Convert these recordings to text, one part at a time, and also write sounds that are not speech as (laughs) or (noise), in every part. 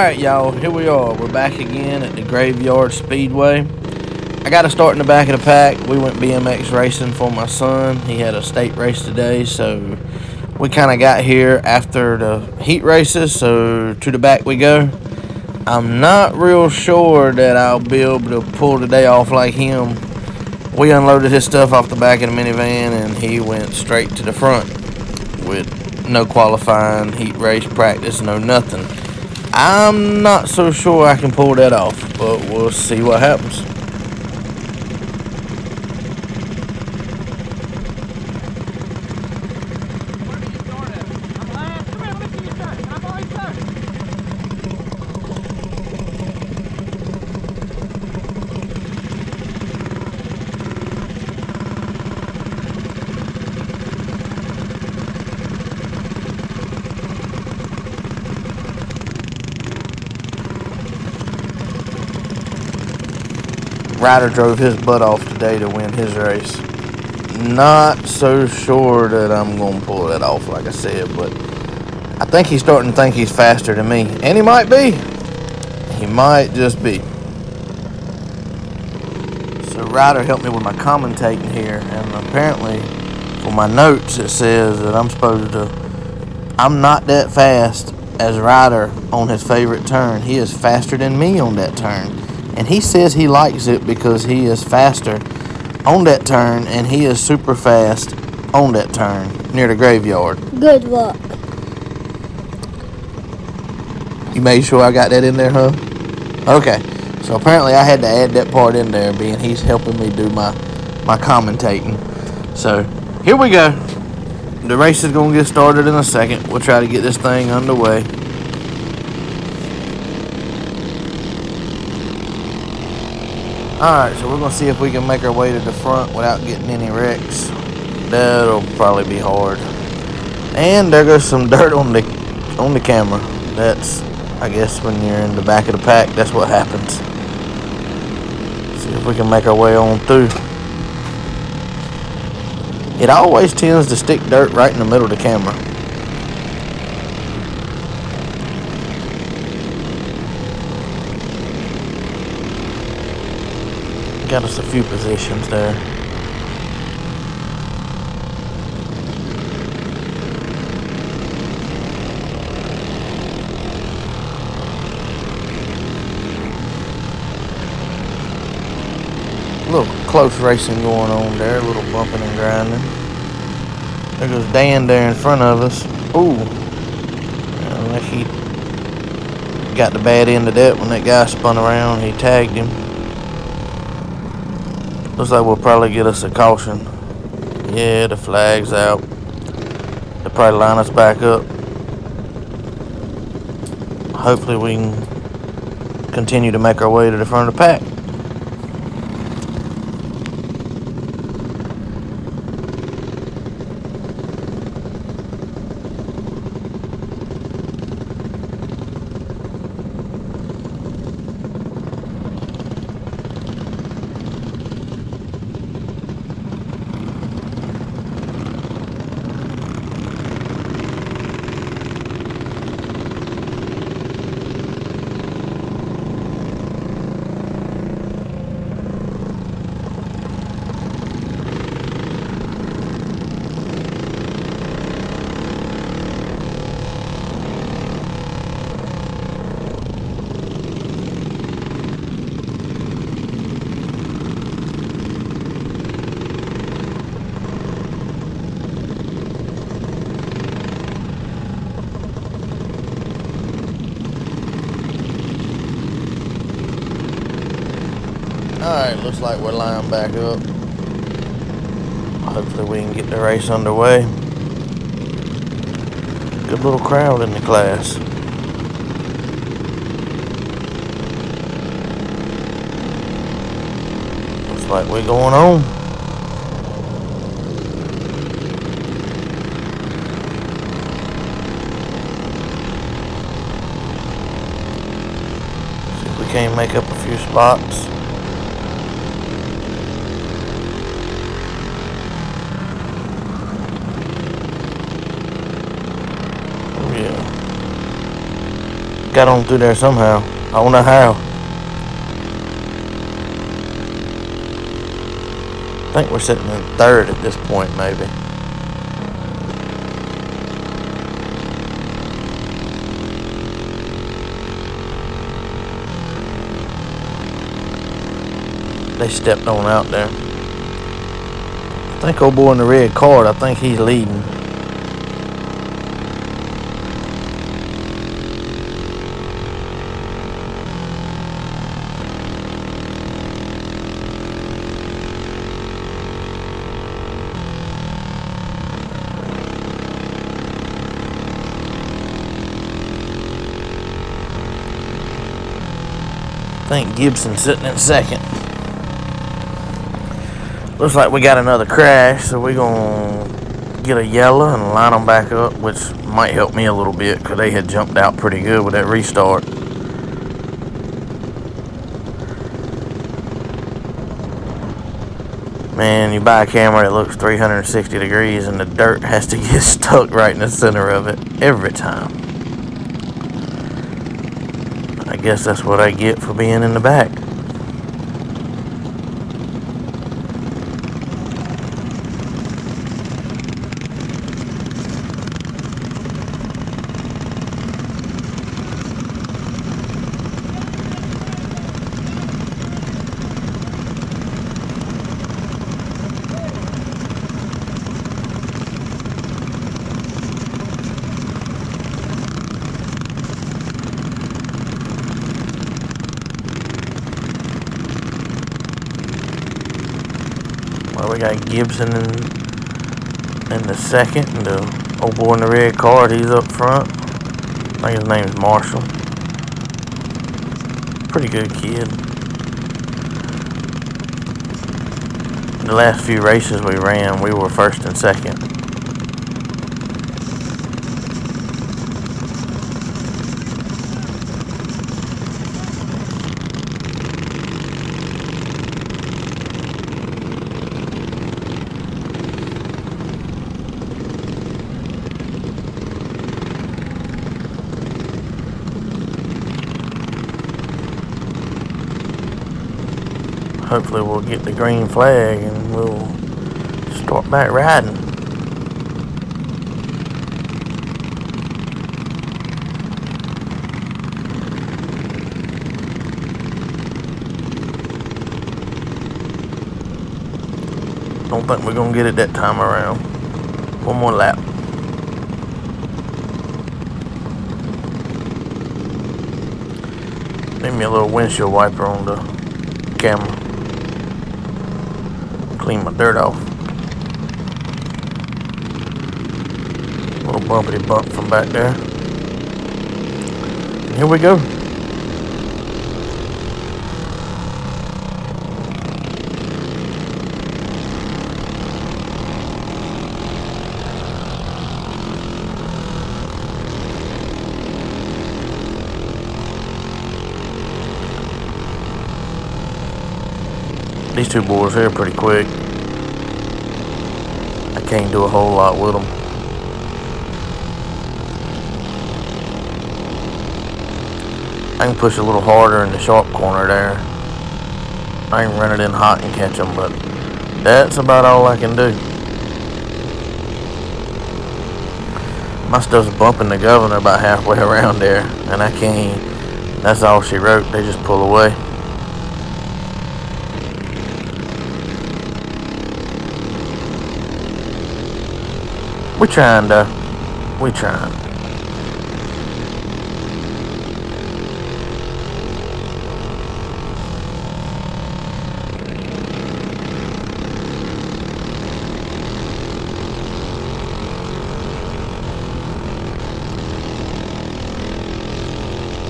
Alright, y'all, here we are. We're back again at the Graveyard Speedway. I got to start in the back of the pack. We went BMX racing for my son. He had a state race today, so we kind of got here after the heat races, so to the back we go. I'm not real sure that I'll be able to pull today off like him. We unloaded his stuff off the back of the minivan and he went straight to the front with no qualifying, heat race practice, no nothing. I'm not so sure I can pull that off, but we'll see what happens. Ryder drove his butt off today to win his race. Not so sure that I'm going to pull that off, like I said, but I think he's starting to think he's faster than me. And he might be. He might just be. So Ryder helped me with my commentating here, and apparently for my notes it says that I'm supposed to, I'm not that fast as Ryder on his favorite turn. He is faster than me on that turn. And he says he likes it because he is faster on that turn and he is super fast on that turn near the graveyard. Good luck. You made sure I got that in there, huh? Okay. So apparently I had to add that part in there being he's helping me do my my commentating. So here we go. The race is going to get started in a second. We'll try to get this thing underway. Alright, so we're going to see if we can make our way to the front without getting any wrecks. That'll probably be hard. And there goes some dirt on the on the camera. That's, I guess, when you're in the back of the pack, that's what happens. See if we can make our way on through. It always tends to stick dirt right in the middle of the camera. Got us a few positions there. A little close racing going on there, a little bumping and grinding. There goes Dan there in front of us. Ooh. Unless he got the bad end of that when that guy spun around, he tagged him. Looks like we'll probably get us a caution. Yeah, the flag's out. They'll probably line us back up. Hopefully we can continue to make our way to the front of the pack. Alright, looks like we're lined back up. Hopefully we can get the race underway. Good little crowd in the class. Looks like we're going on. See if we can't make up a few spots. Got on through there somehow. I don't know how. I think we're sitting in third at this point, maybe. They stepped on out there. I think old boy in the red card, I think he's leading. Think Gibson sitting in second. Looks like we got another crash, so we're going to get a yellow and line them back up, which might help me a little bit because they had jumped out pretty good with that restart. Man, you buy a camera that looks 360 degrees and the dirt has to (laughs) get stuck right in the center of it every time. I guess that's what I get for being in the back. We got Gibson in, in the second, and the old boy in the red card, he's up front. I think his name's Marshall. Pretty good kid. The last few races we ran, we were first and second. Hopefully we'll get the green flag and we'll start back riding. Don't think we're gonna get it that time around. One more lap. Give me a little windshield wiper on the camera clean my dirt off. Little bumpity bump from back there. And here we go. These two boys here pretty quick. Can't do a whole lot with them. I can push a little harder in the sharp corner there. I can run it in hot and catch them, but that's about all I can do. My stuff's bumping the governor about halfway (laughs) around there, and I can't. That's all she wrote. They just pull away. We trying to. We trying.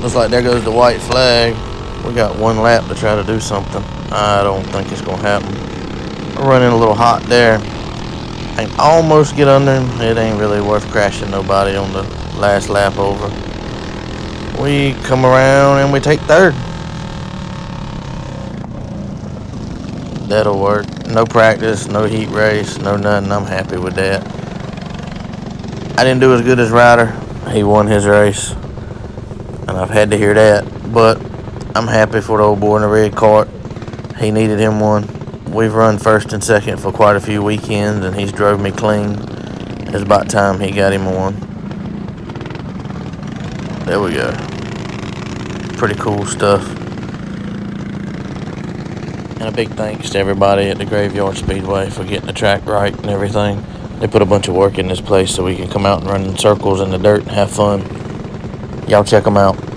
Looks like there goes the white flag. We got one lap to try to do something. I don't think it's going to happen. We're running a little hot there. I almost get under him. It ain't really worth crashing nobody on the last lap over. We come around and we take third. That'll work. No practice, no heat race, no nothing. I'm happy with that. I didn't do as good as Ryder. He won his race. and I've had to hear that. But I'm happy for the old boy in the red cart. He needed him one. We've run first and second for quite a few weekends, and he's drove me clean. It's about time he got him one. There we go. Pretty cool stuff. And a big thanks to everybody at the Graveyard Speedway for getting the track right and everything. They put a bunch of work in this place so we can come out and run in circles in the dirt and have fun. Y'all check them out.